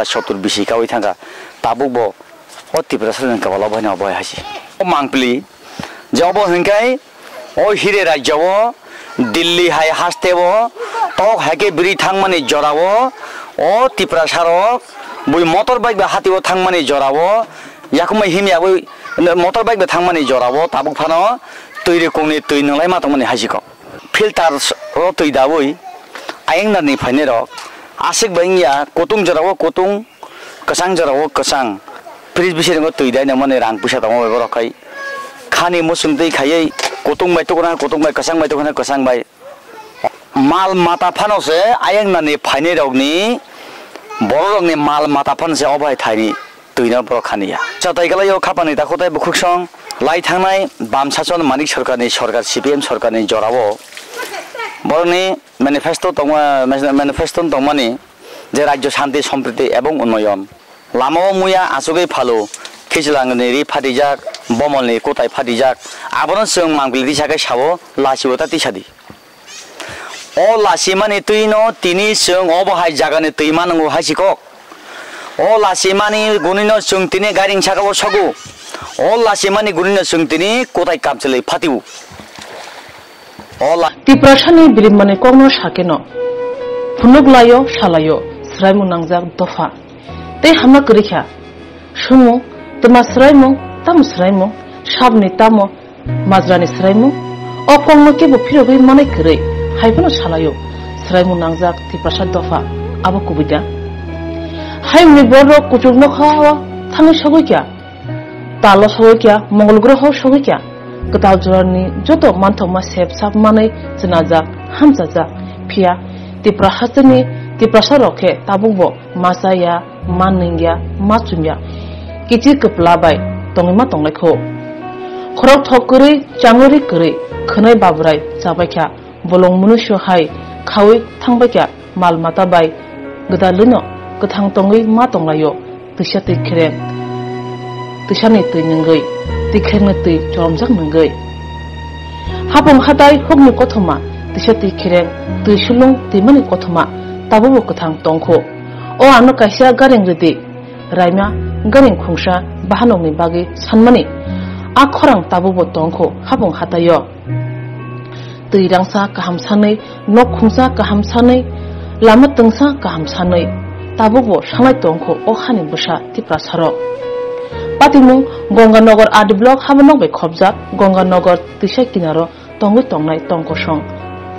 সত্তর বেশি কাউই থাকা সরকার কাবাল অবহায় অবহায় হাসি। ও মাংপলি যে অবহেঙ্কাই ও হিরে রাজ্যব দিল্লি হাই হাসতেব তক হাইকে বিরি থাংমানি জরাব ও ত্রিপুরা সারক বই মটর বাইক বা হাতিব থাংমানি জরাব ইয়াকুমাই হিমিয়া বই মটর বাইক বা থাংমানি জরাব তাবুক ফানো তৈরি কংনি তৈ নলাই মাতমানি হাসিক ফিল্টার তৈ দাবই আয়েংনারনি ফাইনে রক asik bangya kotung jarawo kotung kesang jarawo kesang fridge bisi ngo tui dai namane rang pusa tamo be borokai khani musung dei khayai kotung bai to kana kotung bai kesang bai to kana bai mal mata phano se ayang na ni phaine rok ni boro rok ni mal mata phan se obai thaini tui na boro khaniya chatai gala yo khapani ta khotai bukhuk song lai thangnai বরনি manifesto manifesto তংমানি যে রাজ্য শান্তি সম্প্রীতি এবং উন্নয়ন। লামাও মুয়া আসুগৈ ফালো খিজলাংনি ফাদিজাক বমলনি কোটাই ফাদিজাক আবরণ song মাংগলি দিশাকে সাবো লাসিবতা তিসাদি ও লাসিমানি তুই ন, তিনি সং অবহাই জাগানে তুই মানঙ্গু হাসিকক ও লাসিমানি গুণিন সং তিনি গাড়ি সাকাবো সগু ও লাসিমানি গুণিন সং তিনি কোথায় কামচলে ফাটিবু। Tiprashani birimani kongno shakeno phunuk layo shalayo sraimu nangjak dofa te hamna kurikha sumu tama sraimu tam sraimu shabni tamo মাজরানি kebo phirogui manai kurei haibano shalayo sraimu nangjak tiprasha dofa abo kubida haimni borro kuchugno khawa thangi sogoi kya talo sogoi kya mongol গ্রহ sogoi kadab zurani jodo mantho ma sep sap manai zinaza hamzaza pia ti prahasani ti prasharoke tabungbo masaya maningya machumya kichi kapla bai tongma tongle kho khorok thokuri changuri kuri khnai babrai chabakya bolong munu shohai khawi thangbakya malmata bai gdaluno kathang tongi ma tonglayo tisha tikhre tishani tuinngei тикхемгатый чоромзак нынгай. Хабом хадай хогну котома, тиша тикхирен, тишулун тимани котома, табубу котанг тонко. О ано кайся гарен гриди, раймя гарен кунша баханогни баги санмани, а коранг табубу тонко хабом хатайо. Тирангса кахам санай, нок кунса кахам санай, лама тыңса кахам санай, табубу шанай тонко охани буша типра сарок. Patimung Ganganagar আদি block হামানক bai khobjak Ganganagar tisa kinaro tongwi tongnai tongkosong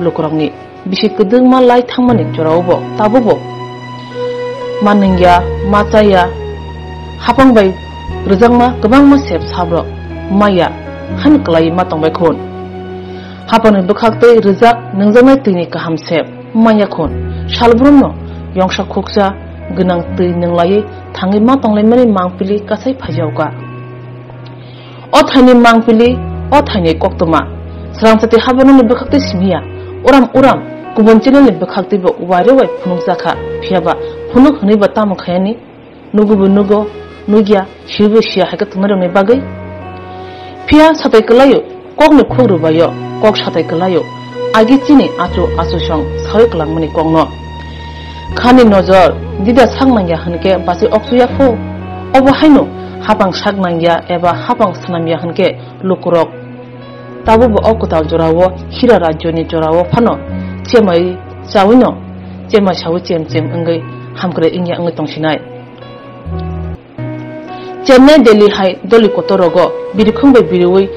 lukrokni bisi kudung ma lai thangmani jorao tabubo maningya machaya hapangbai rijangma kwbangma sep sabro maya han klai ma tongbai khon hapani bukhakte rijak ningjangnai tini kaham sep maya khon salbrumno yongsa khuksa gunang tui nang lai thangi ma tong lai mani mang pili kasai phajau ka o thani mang pili o thani kok tuma sarang sate habana ni bekhakte simia uram uram kubon chine ni bekhakte bo ware wai phunuk zakha phiaba phunuk hni ba tam khayani nugu bu nugo nugya shibu shia hakat tumare me bagai phia satai kalayo kok ni khuru ba yo kok satai kalayo agi chine acho acho song sawi kalang mani kong no Kani nozor dida sang mangya hanke basi oksu ya fo obo haino habang sangmangya eba habang sanam ya hanke lukurok tabu bo okuta jorawo hira rajo ni jorawo pano. Cema i sawino cema shawu cem cem anggai hamkre ingya anggai tongsinai Cemne deli hai doli kotorogo biri kumbe biriwei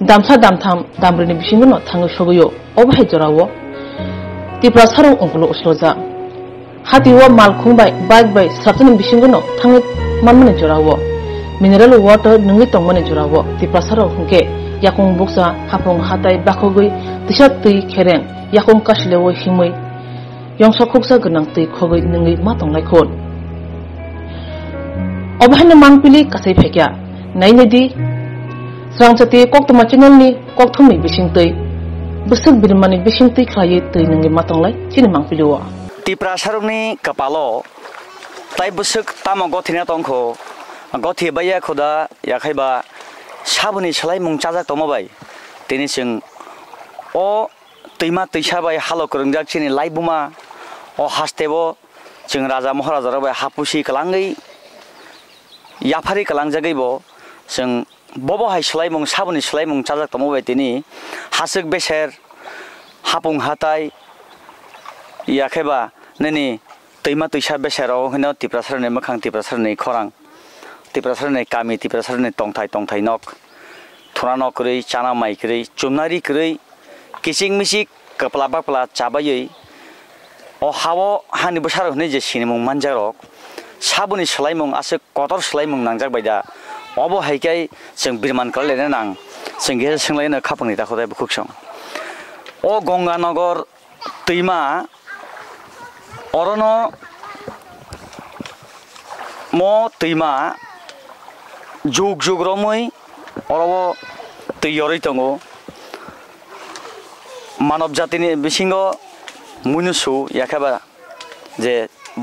damsa damtam damrini bishinguno thango shogoyo obo hai jorawo ᱛᱤᱯᱨᱟᱥᱟᱨᱚᱝ ᱚᱝᱠᱞᱚ ᱚᱥᱞᱚᱡᱟ usloja hatiwo malkhungbai bike bai sabtani bisingono thangu manmani jorawo mineral water nungi tongmani jorawo tipra sarong hungke yakung buksa hapong hatai bakhogoi tisha tui khereng, yakung kaslewo himoi yongsa khuksa gnang tui khogoi nungi ma tonglai khon obahana mangpili kasai phekya. Nainedi srangchati koktoma channel ni kokthumi bisingtui busuk birmani bisingtui khlai tui nungi ma tonglai chini mangpili wa. Tipra সারুনি কপালো তাই বসুক তামো গথিনা তংখ গথি বাইয়া খোদা ইয়াখাইবা সাবুনি সেলাই মুং চাজাক তমবাই তিনি সিং অ তৈমা তৈসাবাই হালো করংজাক চিনি লাইবুমা অ হাসতেব চিং রাজা মহারাজারাবাই হাপুসি কালাঙ্গই ইয়াফারি কালাংজাগৈব চিং ববহাই সেলাই মুং সাবুনি সেলাই মুং চাজাক তমবাই তিনি হাসুক বেসের হাপুং হাতাই ইয়াখেবা nini tuima tuisa besero hino tiprasar ni makhang tiprasar ni khorang tiprasar ni kami tiprasar ni tongthai tongthai nok thuna nok kri chana mai kri chumnari kri kising misik kapla bakla chabayoi o hawo hani besar hne je sinimung manjarok sabuni selaimung ase kotor selaimung nangjak baida obo haikai jeng birman kala lene nang jeng gel senglai na khapang ni ta khodai bukhuk song o ganga nagar tuima अरनो म दैमा जुग जुग रमै अरबो दैयरै दङ मानब जातिनि बिसिङाव मुनुसु याखाबा जे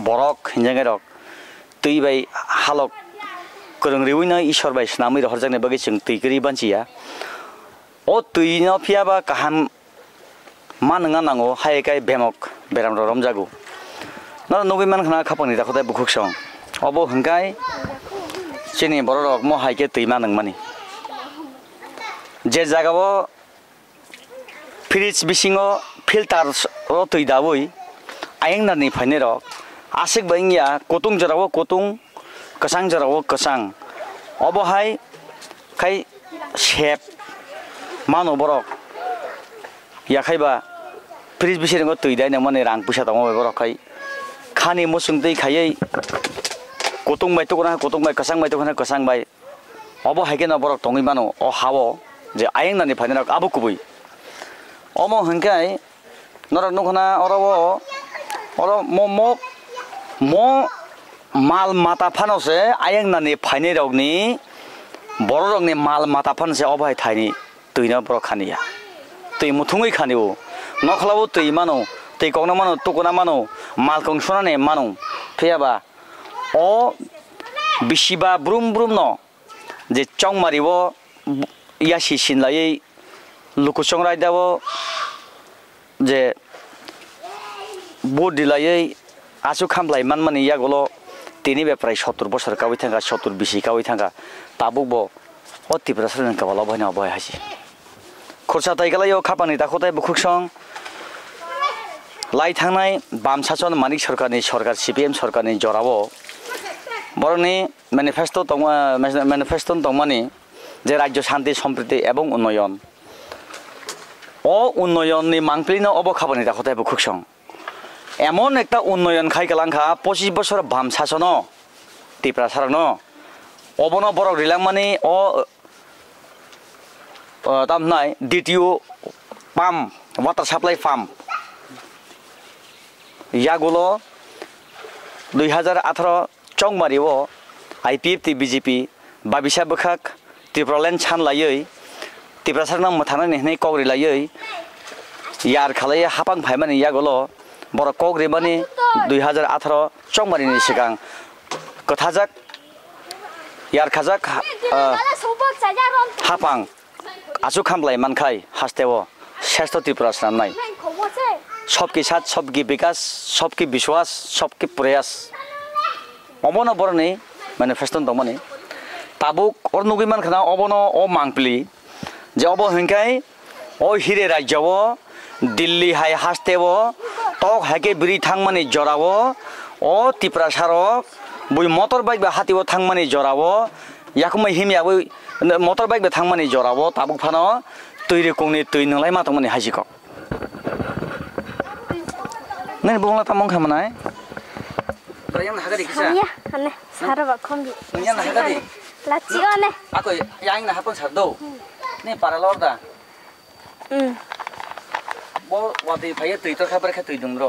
बरक हिंजाङै रक दै बाय हालक गोरों रेवैनो इसोर बाय स्नामै रहर जानाय बागै जों दैगोरि बानसिया अ दैनो फियाबा गाहाम मा नङा नांगौ हायकाय बेमक बेराम रम जागौ ना नबै मान खाना खापांनि दाखोदाय बुखुक सं अब हंगाय जोंनि बर' रक म हायके दैमा नोंमानि जे जागाबो फ्रिज बिसिङाव फिल्टार दै दाबै आयेंनारनि फायने रक आसिक बायंगिया कतुं जरावो कतुं कसां जरावो कसां अबहाय खाय सेब मानो बरक याखायबा फ्रिज बिसिरंगो दै दाय नोंमानि रां फैसा दङ बरखाय khani mosung dei khaye kotong mai to kona kotong mai kasang mai to kona kasang mai obo haike na borok tongi mano o hawo je ayeng nani phanira abu kubui omo hankai nora no kona orobo oro mo mo mo mal mata phano se ayeng nani phanira ogni borok rokni mal mata phan se obai thaini tuina borok khaniya tui muthungi khaniu nokhlawo tui mano tei kokna mano tukona mano malkung shonane manung thuyaba o bishiba brum brum no je chongmari bo yashi shinlai lukuchongrai dawo je board দিলাই আচু খামলাই মান মানে ইয়াগুলো তিনি বেপারাই সত্তর বছর কাউই থাকা সত্তর বিশি কাউই থাকা তাবুক অতি প্রাসাদ কাবালা বহনা বয় হাসি খরচা তাই গেলাই ও খাপানি তাকো বুকুক সং बाम सासन मानिक सरकारनि सरकार सिपिएम सरकारनि जरावो बरनि मेनिफेस्टो दङ मेनिफेस्टो दंमानि যে রাজ্য শান্তি সম্প্রীতি এবং উন্নয়ন অ উন্নয়ননি মাংপ্লিনো অব খাবানি দাখতায় বুখুকসং এমন একটা উন্নয়ন খাই গেলাংখা পঁচিশ বছর বাম শাসন টিপ্রা সারানো অবন বড় রিলাংমানি অ তামনাই দ্বিতীয় পাম্প ওয়াটার সাপ্লাই পাম্প ইয়াগুলো দুই হাজার আঠারো চংমারিও আইপিএফ তি বিজেপি বাবিসা বখাক ত্রিপুরালেন সান লাयै ত্রিপুরাসার নাম থানা নেহনে কগ্রি লাই ইয়ার খালাই হাপাং ফাইমানি ইয়াগুলো বড় কগ্রি মানে দুই হাজার আঠারো চংমারিনি সিগাং কথাজাক ইয়ার খাজাক হাপাং আচু খামলাই মানখাই হাস্তেও শ্রেষ্ঠ ত্রিপুরা সামনায় सबकी साथ सबकी विकास सबकी विश्वास सबकी प्रयास अबन बरनि मेनिफेस्टो दंमानि তাবুক ওর নুগিমান খানা অবন ও মাংপলি যে অব হিংকাই ও হিরে রাজ্যব দিল্লি হাই হাসতেব তক হাইকে বিরি থাংমানি জরাব ও তিপ্রা সারক বই মটর বাইক বা হাতিব থাংমানি জরাব ইয়াকুমাই হিমিয়া বই মটর বাইক বা থাংমানি জরাব তাবুক ফানো তৈরি কংনি তৈ নলাই মাতমানি นี่บงเราทำมองขามานายเรายังหักดิค่ะเนี่ยฮะเนี่ยสารวัตคอมบิเรายังกักดิลัชิโอเนี่ยอะก็ยังนะฮับปนฉัดดูนี่ปาราลอดอะอืมบ่ว่าตีไปยตุตัวข้าพเจ้าตุยดุมโร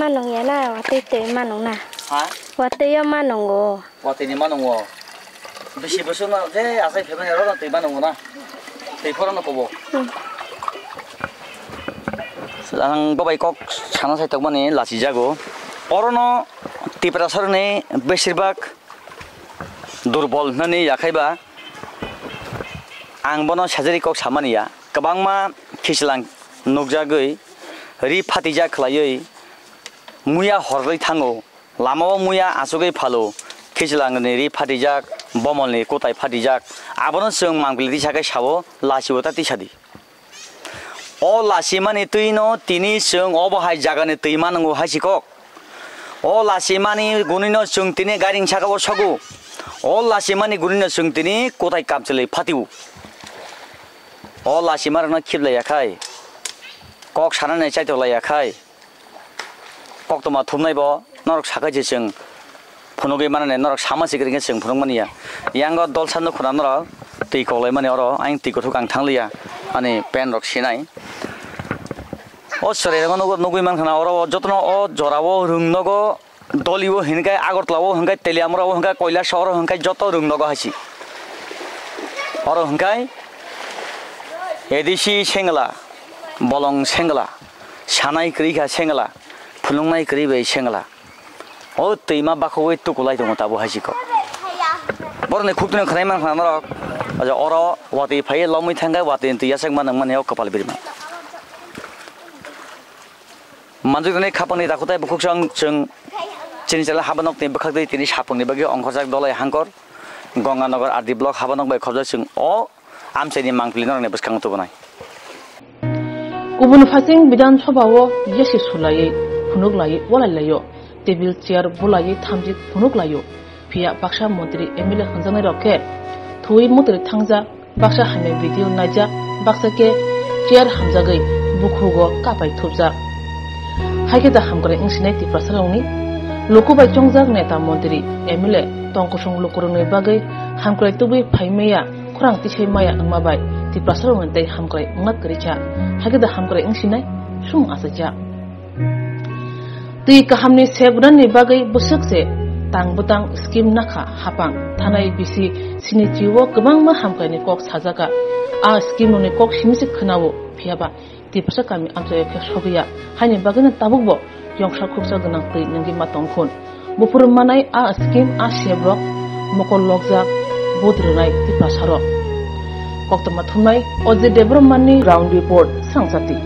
มันงยาน่าว่าตีตุยมันหงน่ะฮะว่าตียามันหนงโกว่าตีนี่มันหงโกไม่ใช่ไม่ใช่ะเจ้อาศัยเพื่อนเราตีมันหงโกนะตีพอเรานก็บ่ ang babay kok sana sa tagmani lachi jago orono tiprasar ne beshirbak durbol nani yakhaiba ang bono sajari kok samaniya kabangma khislang nukjagoi ri phatija khlayoi মুয়া হরলাই থাঙো লামাও মুয়া আসুকে ফালো খিচলাঙ্গনি রি ফাটিজাক বমলনি কোথায় ফাটিজাক আবারও সঙ্গে মাংগলি দিশাকে সাবো লাসিও তা তিসাদি o lasimani tui no tini sung obo hai jagane tui manangu hasikok o lasimani gunino sung tini garing sakabo sagu o lasimani gunino sung tini kotai kapchile phatiu o lasimar na khible yakai kok sanane chaito la yakai kok toma thumnai bo norok sakaji sung phunogei manane norok samasi gringe sung phunogmania yango dolsan no khona norok tui kolai mani oro aing tui ko thukang thanglia ani pen rok sinai ও নগর নগুই মানখানা অর যত্ন অ জরাব রুংনগ দলিব হিনকাই আগরতলাব হংকাই তেলিয়ামরাব হিনকাই কয়লা সর হিনকাই যত রুংনগ হাসি অর হিনকাই এদিসি সেংলা বলং সেংলা সানাই ক্রিখা সেংলা ফুলুংনাই ক্রিবে সেংলা ও তৈমা বাকুই টুকুলাই দং তাবো হাসিক বরনে খুব দিন খাই মানখানা নরক অর ওয়াতি ফাইয়ে লমই থাঙ্গাই ওয়াতি তুই ইয়াসাক মানে মানে ও কপাল বিরিমা মানুষজনে খাপনি দাখোতাই বুকুক চং চং চিনি চালে হাবনক নি বখাক দেই তিনি সাপং নি বগে অঙ্গজাক দলাই হাঙ্কর গঙ্গানগর আদি ব্লক হাবানক বাই খবজা চং অ আমসেনি মাংপলি নরনে বসকাং তো বনাই কুবুন ফাসিং বিধান ইয়েসি সুলাই ফুনুক লাই ওলাই লাইও টেবিল চেয়ার বুলাই থামজি ফুনুক লাইও পিয়া বাক্সা মন্ত্রী এমএলএ হঞ্জনে রকে থুই মন্ত্রী থাংজা বাক্সা হামে ভিডিও নাইজা বাক্সাকে চেয়ার হামজাগৈ বুকুগ কাপাই থুবজা হাইকে জাহাম করে ইংসিনাই তি প্রসারংনি লোকবাই চংজাক নেতা মন্ত্রী এমএলএ তংকসং লোকরনের বাগে হামকরাই তুবি ফাইমেয়া খোরাং তিসাই মায়া মাবাই তি প্রসারংনি তাই হামকরাই উঙ্গাত করেছা হাইকে জাহাম করে ইংসিনাই সুং আসেছা তুই কাহামনি সেবরাননি বাগে বসেকসে তাং বুতাং স্কিম নাখা হাপাং থানাই বিসি সিনি জিও গবাং মা হামকাইনি কক সাজাকা আ স্কিমনি কক সিমিসে খনাবো ফিয়াবা ti pasa kami amsa yakhe sogiya hani bagana tabukbo yongsha khuksa ganang ti nangi matong khun bupur manai a skim a sebrok mokol lokja bodrnai ti pasaro koktama thumai oje debromani round report sangsati